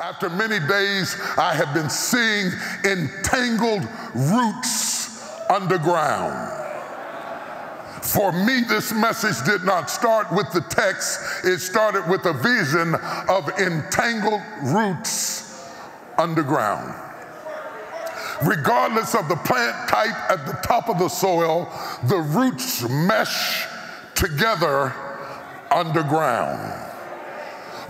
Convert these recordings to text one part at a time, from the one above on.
After many days, I have been seeing entangled roots underground. For me, this message did not start with the text, it started with a vision of entangled roots underground. Regardless of the plant type at the top of the soil, the roots mesh together underground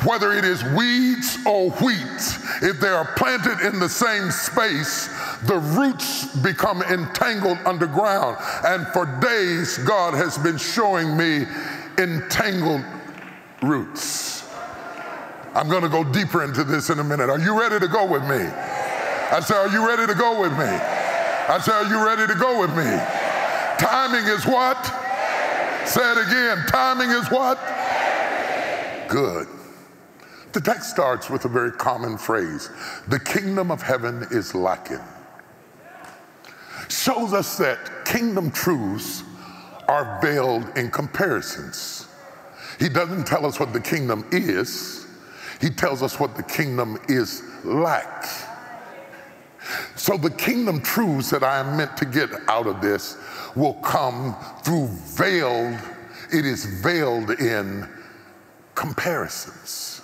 whether it is weeds or wheat, if they are planted in the same space, the roots become entangled underground. And for days, God has been showing me entangled roots. I'm going to go deeper into this in a minute. Are you ready to go with me? I say, Are you ready to go with me? I say, Are you ready to go with me? Timing is what? Say it again. Timing is what? Good. The text starts with a very common phrase the kingdom of heaven is lacking. Shows us that kingdom truths are veiled in comparisons. He doesn't tell us what the kingdom is, he tells us what the kingdom is like. So, the kingdom truths that I am meant to get out of this will come through veiled, it is veiled in comparisons.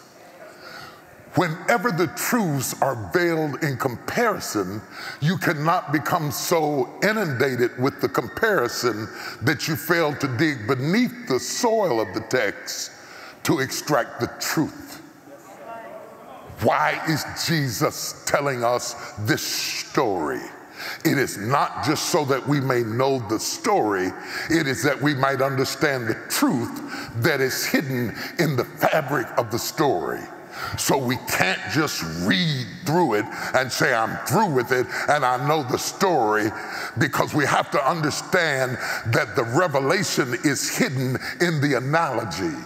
Whenever the truths are veiled in comparison, you cannot become so inundated with the comparison that you fail to dig beneath the soil of the text to extract the truth. Why is Jesus telling us this story? It is not just so that we may know the story, it is that we might understand the truth that is hidden in the fabric of the story. So we can't just read through it and say, I'm through with it and I know the story, because we have to understand that the revelation is hidden in the analogy,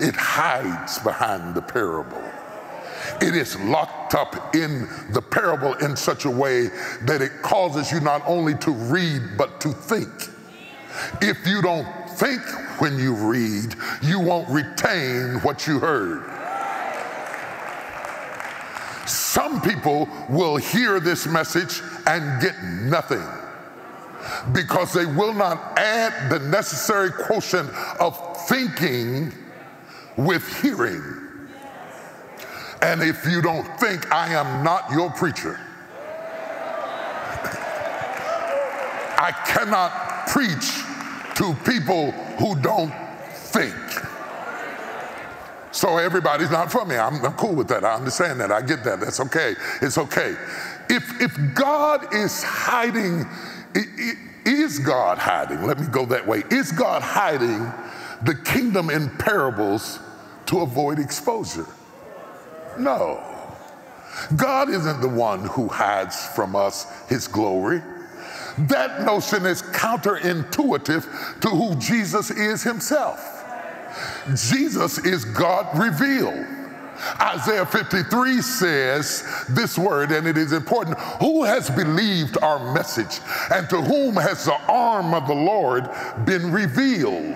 it hides behind the parable. It is locked up in the parable in such a way that it causes you not only to read, but to think. If you don't think when you read, you won't retain what you heard. Some people will hear this message and get nothing because they will not add the necessary quotient of thinking with hearing. And if you don't think, I am not your preacher. I cannot preach to people who don't think. So everybody's not for me. I'm, I'm, cool with that. I understand that. I get that. That's okay. It's okay. If, if God is hiding, is God hiding? Let me go that way. Is God hiding the kingdom in parables to avoid exposure? No. God isn't the one who hides from us his glory. That notion is counterintuitive to who Jesus is himself. Jesus is God revealed. Isaiah 53 says this word, and it is important Who has believed our message, and to whom has the arm of the Lord been revealed?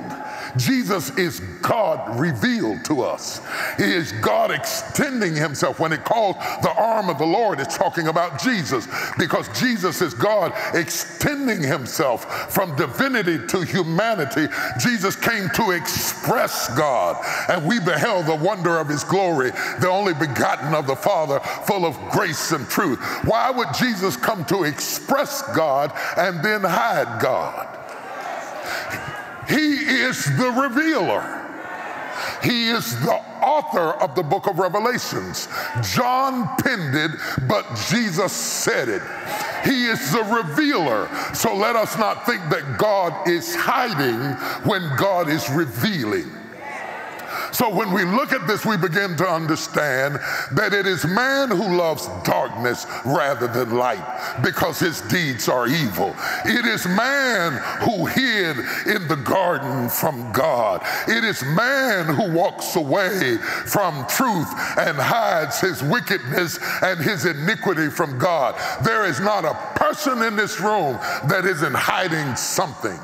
Jesus is God revealed to us. He is God extending himself. When it calls the arm of the Lord, it's talking about Jesus because Jesus is God extending himself from divinity to humanity. Jesus came to express God, and we beheld the wonder of his glory, the only begotten of the Father, full of grace and truth. Why would Jesus come to express God and then hide God? He is the revealer. He is the author of the book of Revelations. John penned it, but Jesus said it. He is the revealer. So let us not think that God is hiding when God is revealing. So when we look at this, we begin to understand that it is man who loves darkness rather than light because his deeds are evil. It is man who hid in the garden from God. It is man who walks away from truth and hides his wickedness and his iniquity from God. There is not a person in this room that isn't hiding something.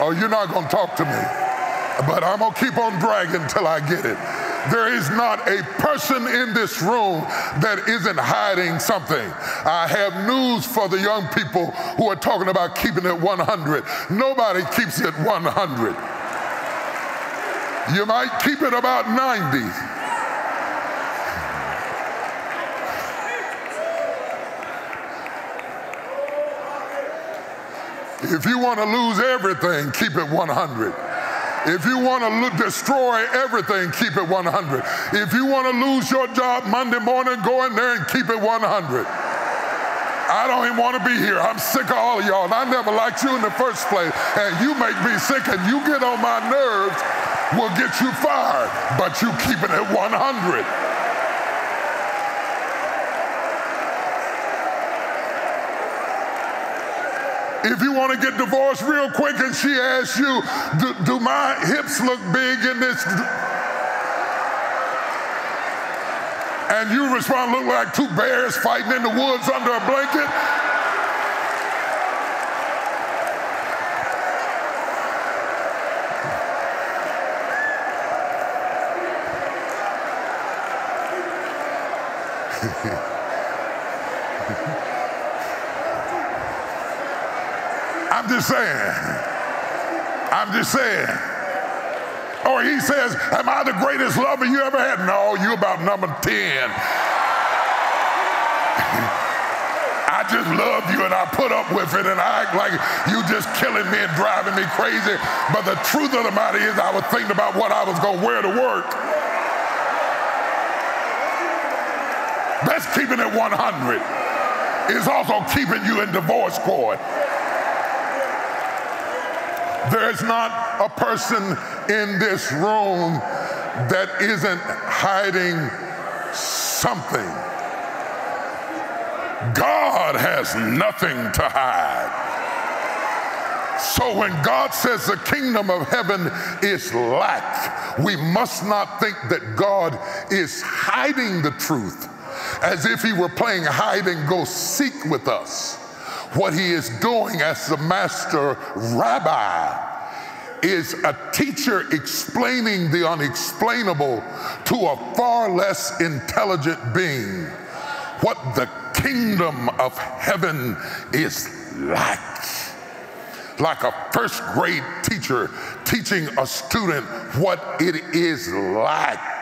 Oh, you're not going to talk to me but I'm gonna keep on bragging till I get it. There is not a person in this room that isn't hiding something. I have news for the young people who are talking about keeping it 100. Nobody keeps it 100. You might keep it about 90. If you want to lose everything, keep it 100. If you want to lo- destroy everything, keep it 100. If you want to lose your job Monday morning, go in there and keep it 100. I don't even want to be here. I'm sick of all of y'all. And I never liked you in the first place. And you make me sick and you get on my nerves, We'll get you fired. But you keeping it 100. If you want to get divorced real quick and she asks you, do, do my hips look big in this? And you respond, look like two bears fighting in the woods under a blanket. I'm just saying. I'm just saying. Or he says, Am I the greatest lover you ever had? No, you about number 10. I just love you and I put up with it and I act like you just killing me and driving me crazy. But the truth of the matter is, I was thinking about what I was going to wear to work. That's keeping it 100. It's also keeping you in divorce court. There's not a person in this room that isn't hiding something. God has nothing to hide. So when God says the kingdom of heaven is lack, we must not think that God is hiding the truth as if he were playing hide and go seek with us. What he is doing as the master rabbi is a teacher explaining the unexplainable to a far less intelligent being. What the kingdom of heaven is like. Like a first grade teacher teaching a student what it is like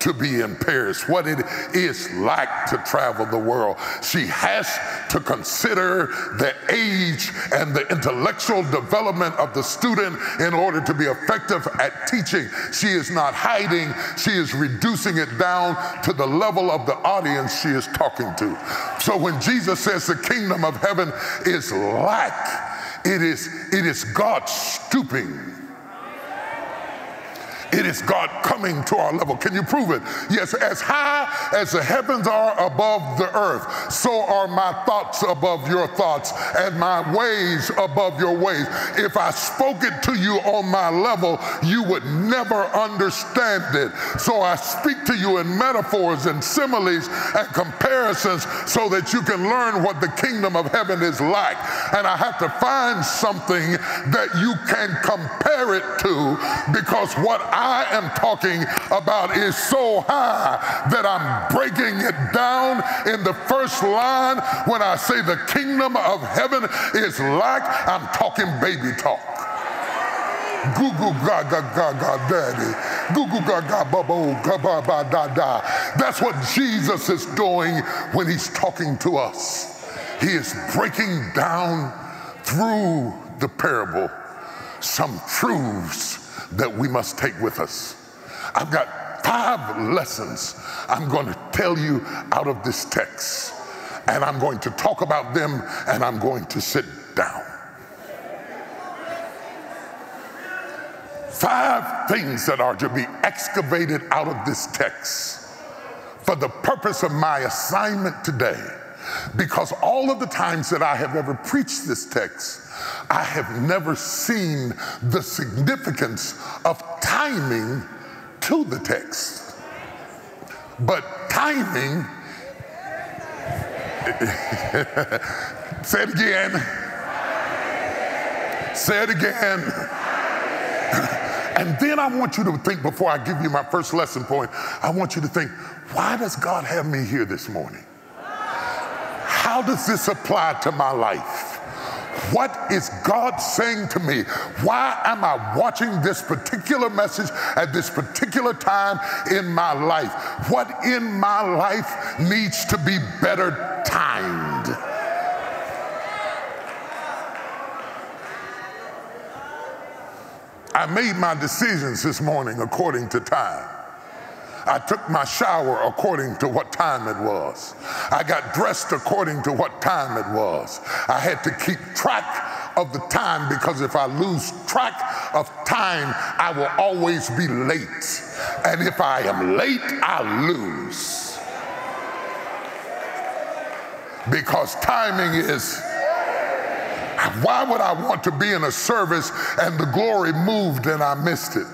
to be in Paris, what it is like to travel the world. She has to consider the age and the intellectual development of the student in order to be effective at teaching. She is not hiding, she is reducing it down to the level of the audience she is talking to. So when Jesus says the kingdom of heaven is like, it is, it is God stooping it is God coming to our level. Can you prove it? Yes, as high as the heavens are above the earth, so are my thoughts above your thoughts and my ways above your ways. If I spoke it to you on my level, you would never understand it. So I speak to you in metaphors and similes and comparisons so that you can learn what the kingdom of heaven is like. And I have to find something that you can compare it to because what I am talking about is so high that I'm breaking it down in the first line when I say the kingdom of heaven is like, I'm talking baby talk. Goo goo ga ga ga ga daddy. Goo goo ga ga ba bo oh, ga ba ba da da. That's what Jesus is doing when he's talking to us. He is breaking down through the parable some truths that we must take with us. I've got five lessons I'm going to tell you out of this text, and I'm going to talk about them, and I'm going to sit down. Five things that are to be excavated out of this text for the purpose of my assignment today. Because all of the times that I have ever preached this text, I have never seen the significance of timing to the text. But timing, say it again. Say it again. And then I want you to think, before I give you my first lesson point, I want you to think, why does God have me here this morning? How does this apply to my life? What is God saying to me? Why am I watching this particular message at this particular time in my life? What in my life needs to be better timed? I made my decisions this morning according to time. I took my shower according to what time it was. I got dressed according to what time it was. I had to keep track of the time because if I lose track of time, I will always be late. And if I am late, I lose. Because timing is why would I want to be in a service and the glory moved and I missed it?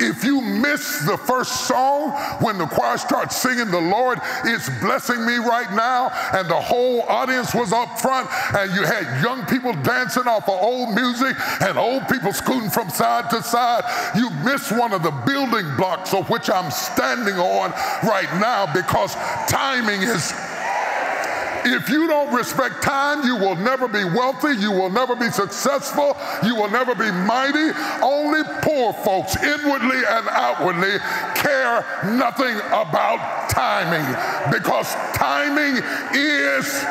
If you miss the first song when the choir starts singing, The Lord is blessing me right now, and the whole audience was up front, and you had young people dancing off of old music and old people scooting from side to side, you miss one of the building blocks of which I'm standing on right now because timing is if you don't respect time, you will never be wealthy, you will never be successful, you will never be mighty. Only poor folks, inwardly and outwardly, care nothing about timing because timing is